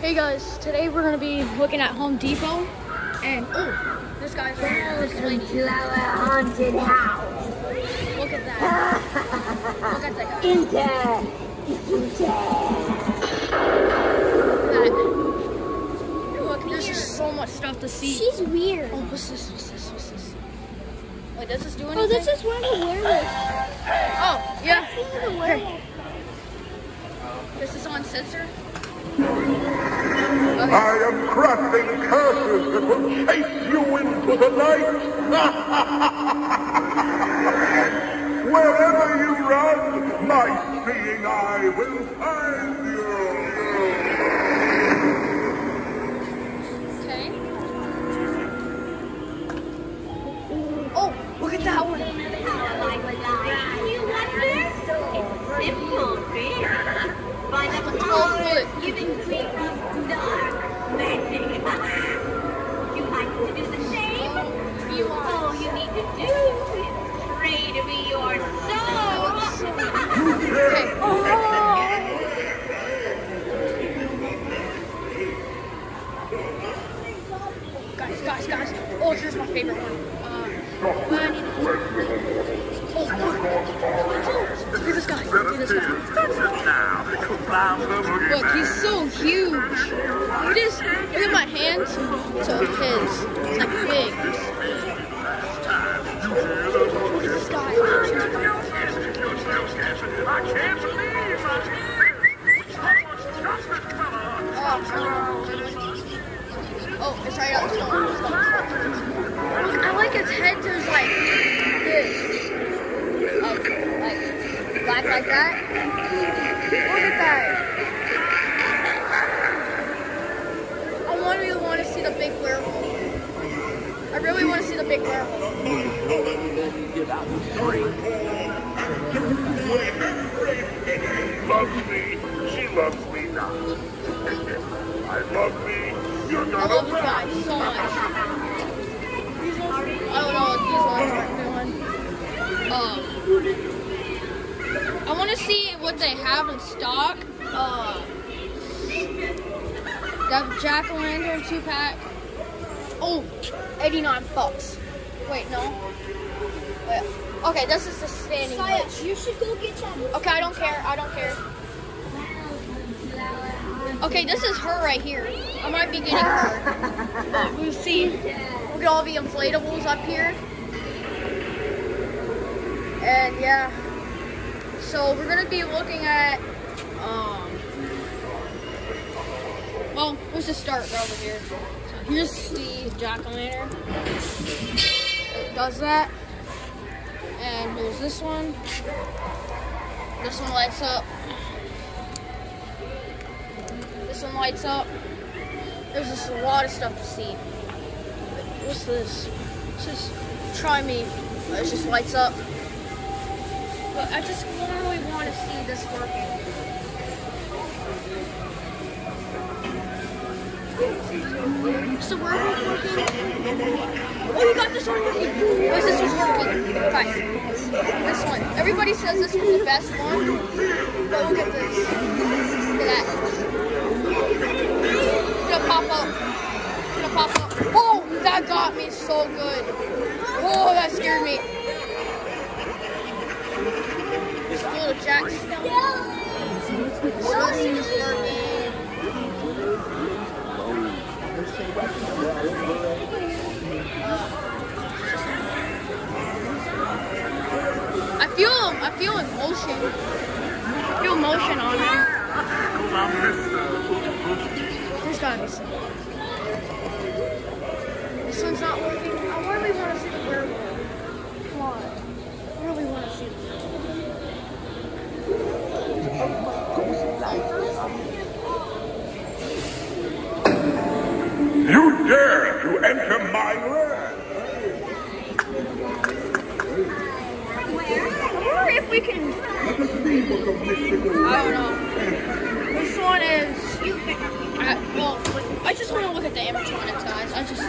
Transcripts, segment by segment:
Hey guys, today we're gonna be looking at Home Depot, and oh, this guy's this lady. to our haunted house. Look at that. Look at that guy. Enter. Enter. Look at that. Look, there's just so much stuff to see. She's weird. Oh, what's this? What's this? What's this? Wait, does this do anything? Oh, this is one of the werewolves. Oh, yeah. That's one the werewolves. This is on sensor. I am crafting curses that will chase you into the night. Wherever you run, my seeing eye will find love me, you're I love this guy so much. I don't know what these ones are doing. Um, I want to see what they have in stock. Uh, that jack o' lantern two pack. Oh, 89 bucks. Wait, no. Wait. Okay, this is the standing Saya, you should go get them. Okay, I don't care. I don't care. Okay, this is her right here. I might be getting her. We'll see. Look at all the inflatables up here. And yeah. So we're gonna be looking at um well, let's just start right over here. So here's the jack-o'-lantern. It does that. And here's this one. This one lights up. One lights up. There's just a lot of stuff to see. What's this? Just try me. It just lights up. But I just really want to see this working. Is the werewolf working? Oh, you got this one working. Oh, this one's working. Guys, this one. Everybody says this was the best one. But look at this. Look at that. Pop up. It's gonna pop up. Oh, that got me so good. Oh, that scared me. This little jack. I feel I feel emotion. I feel emotion on it. There's gotta be some. This one's not working. I really want to see the werewolf. Come on. I really want to see the You dare to enter my land? I wonder if we can. I don't know. This one is. I, well, I just want to look at the animatronics, guys. I just.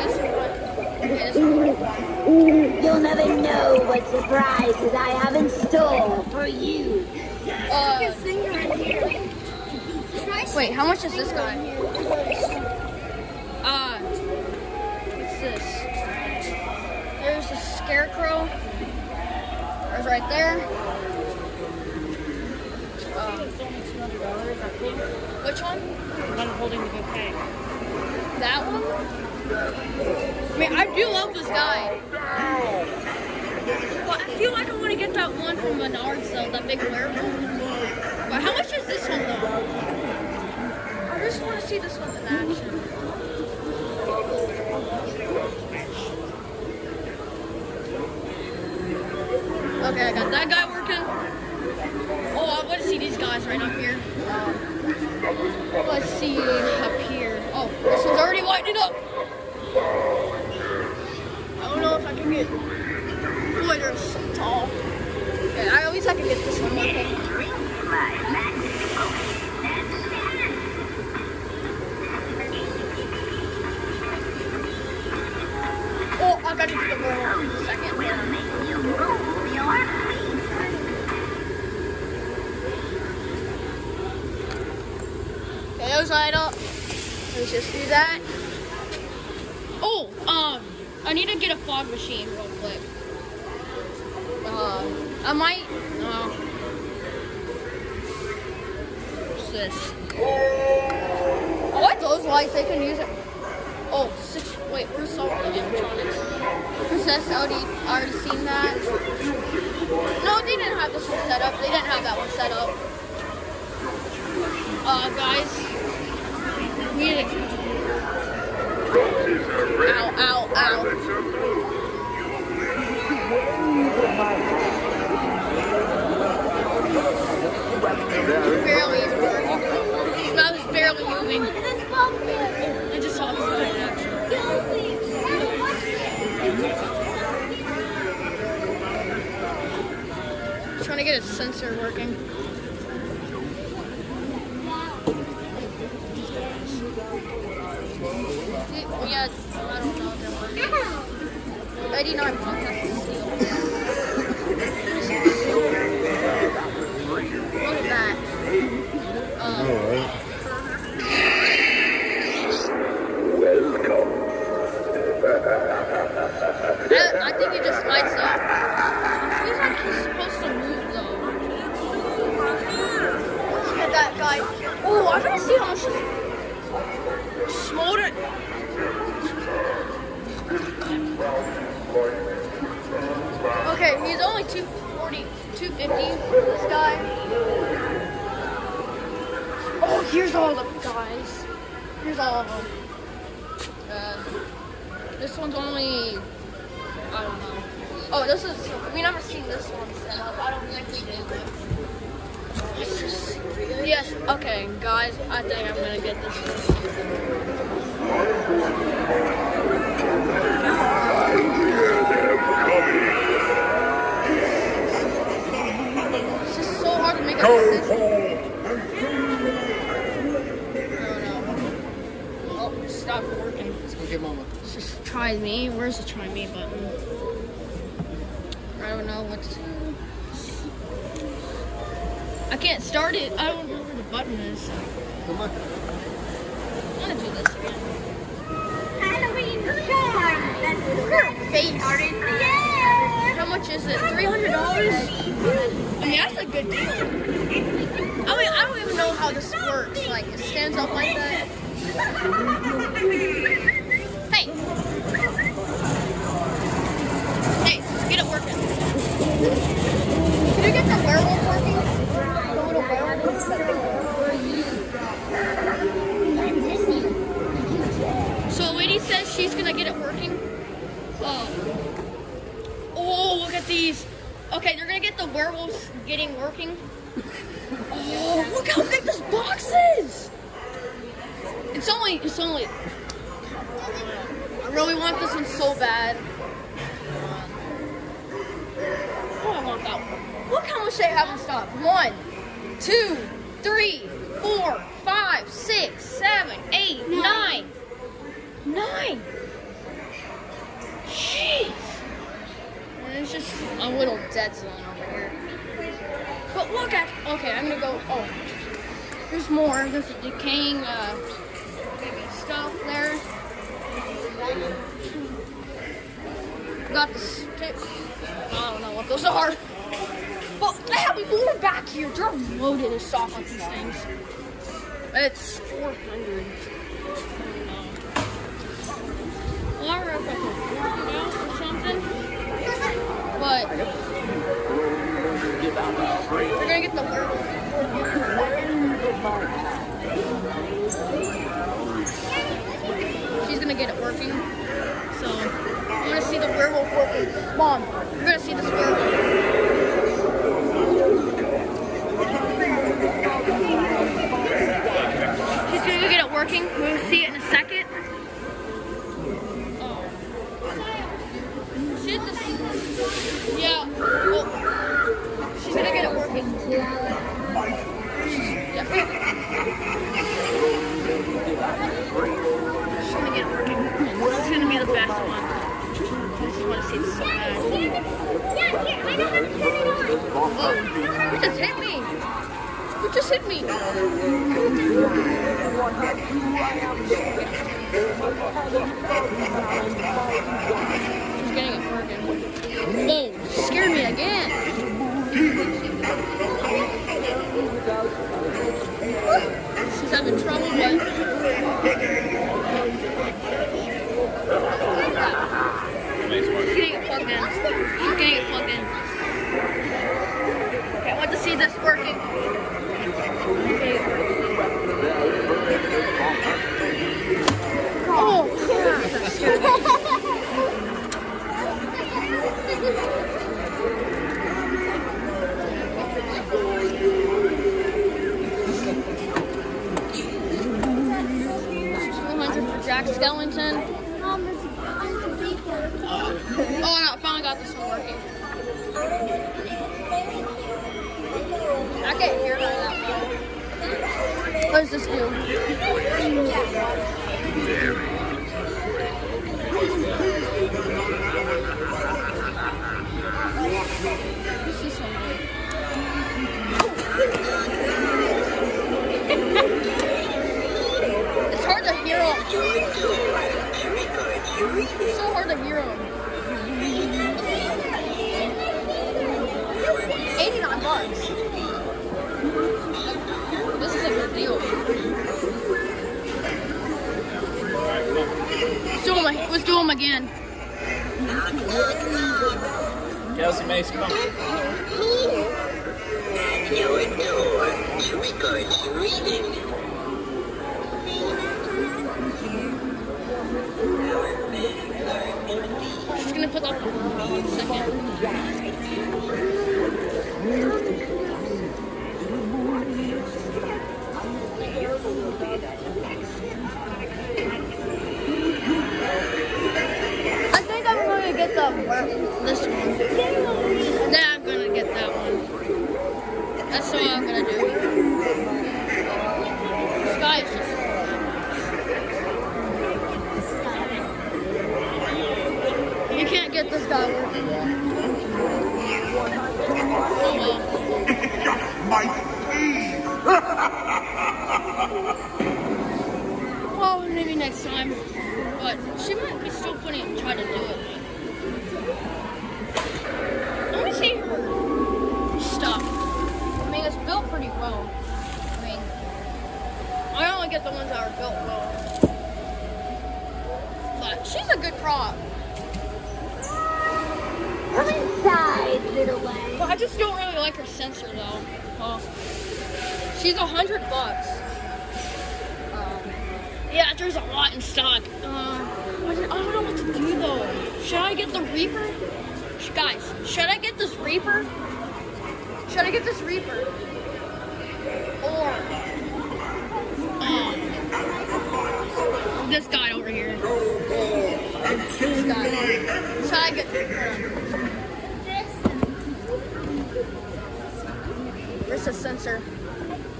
This one. Okay, this one. You'll never know what surprises I have in store for you. Uh, Finger in here. Try wait, how much is this guy? Uh, what's this? There's a scarecrow. There's right there. Um, which one? The one holding the bouquet. That one? I mean, I do love this guy. But I feel like I want to get that one from How much is this one though? I just want to see this one in action. Okay, I got that guy working. Oh, I want to see these guys right up here. Um, let's see up here. Oh, this one's already lighting up. I don't know if I can get. So tall. Okay, I, least I can get this one working. Oh, I gotta. Okay, light up. Let's just do that. Oh, um, I need to get a fog machine real quick. Uh, I might. Uh, what's this? I like those lights. They can use it. Oh, six. Wait, where's all the animatronics? Princess Audi. I already seen that. No, they didn't have this one set up. They didn't have that one set up. Uh, guys, we need to. Roses are red. Ow, ow, ow. Barely. This mouth is barely moving. I just saw this guy in. Trying to get his sensor working. Yeah, I don't know. 89 bucks. That's a lights feels like supposed to move though. Look at that guy. Oh, I gotta see how much smolder. Okay, he's only 240, 250, this guy. Oh, here's all the guys. Here's all of them. Uh, this one's only, I don't know. Oh, this is, we never seen this one set up. I don't think we did. Let's Yes, okay, guys, I think I'm gonna get this one. It's just so hard to make a Go decision. home. Oh, oh, stop working. Let's go get mama. Let's just try me. Where's the try me button? I don't know what to I can't start it. I don't know where the button is. Come on. I want to do this again. Halloween charm. That's Look at her face. Yeah. How much is it? Three hundred dollars. I mean, that's a good deal. I mean, I don't even know how this works. Like, it stands up like that. Hey. Hey, get it working. Can you get the werewolf working? The little werewolf. So a lady says she's gonna get it working. Oh. Oh, look at these. Okay, they're gonna get the werewolves getting working. Oh, look how big this box is! It's only, it's only. I really want this one so bad. Oh, I want that one. Look how much they have in stock. One, two, three, four, five, six, seven, eight, nine. Nine. Jeez. And it's just a little dead zone over at, Okay, I'm gonna go. Oh, there's more. There's a decaying uh, stuff there. Got the stick. I don't know what those are. But I have more back here. They're loaded of stock on these things. It's 400. Well, I don't know if I can work it out or something. But we're gonna get the werewolf. She's gonna get it working. So I'm gonna see the werewolf working. Mom, we're gonna see this werewolf. She's getting it working. Oh, scared me again. She's having trouble, but she's getting it plugged in. She's getting it plugged in. Can't wait to see this working. Yeah, gonna put that on one second. I think I'm gonna get the this one. Then I'm gonna get that one. That's what I'm gonna do. This guy is just. You can't get this guy working. Oh well. My feet! Well, maybe next time. But she might be still putting try to do it. Let me see her stuff. I mean, it's built pretty well. I mean, I only get the ones that are built well. But she's a good prop. I just don't really like her sensor though. Well, she's a hundred bucks. Um, yeah, there's a lot in stock. Uh, I don't know what to do though. Should I get the Reaper? Guys, should I get this Reaper? Should I get this Reaper? Or um, this guy over here? This guy. Should I get? This a sensor.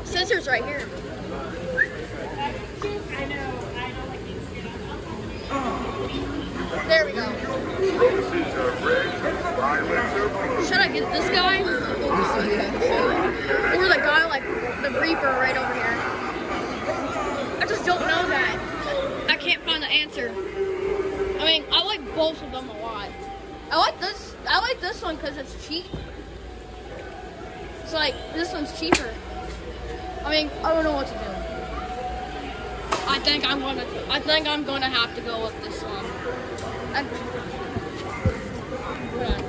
Scissor's right here. There we go. Should I get this guy? Or the guy like the Reaper right over here? I just don't know that. I can't find the answer. I mean, I like both of them a lot. I like this. I like this one because it's cheap. It's like this one's cheaper. I mean, I don't know what to do. I think I'm gonna. I think I'm gonna have to go with this one. Hold.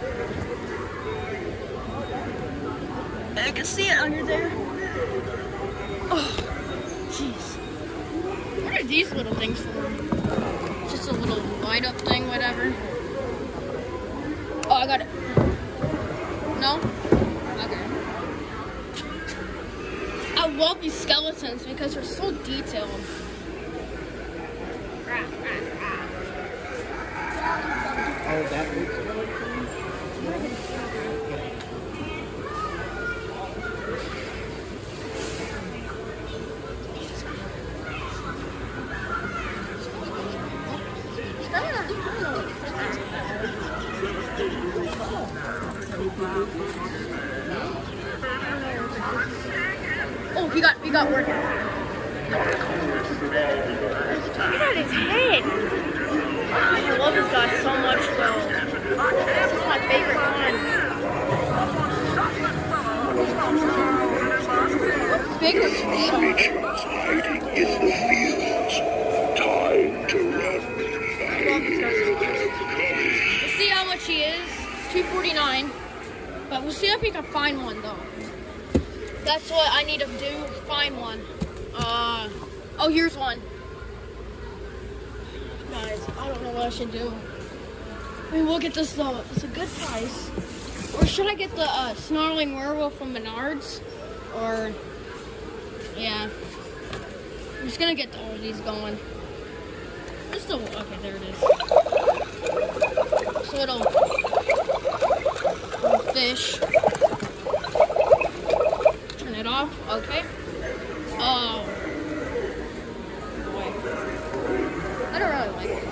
I can see it under there. Oh, jeez. What are these little things for? Just a little light up thing, whatever. Oh, I got it. No? Okay. I love these skeletons because they're so detailed. Oh, that looks We got we got work. Look at his head. I love this guy so much though. This is my favorite one. Big was hiding in the fields. Time to run. Let's see how much he is. It's 249. But we'll see if we can find one though. That's what I need to do. Find one. Uh oh here's one. Guys, I don't know what I should do. I mean we'll get this though. It's a good price. Or should I get the uh, snarling werewolf from Menards? Or yeah. I'm just gonna get all of these going. Just a, okay, there it is. So little, little fish. Turn it off. Okay. Oh. Boy. I don't really like it.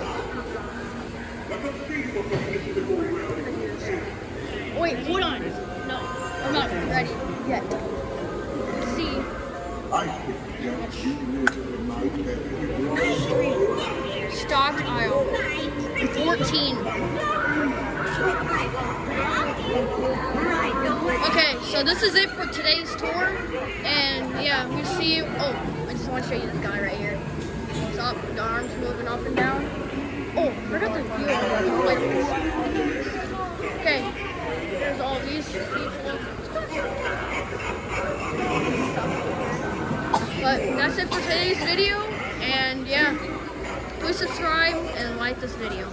Wait, hold on. No, I'm not ready yet. See. Stock aisle. 14. Okay, so this is it for today's tour. And yeah, we see you. Oh, I just want to show you this guy right here. What's up? The arms moving up and down. Oh, forgot the view. Okay, there's all these people. But that's it for today's video. And yeah, please subscribe and like this video.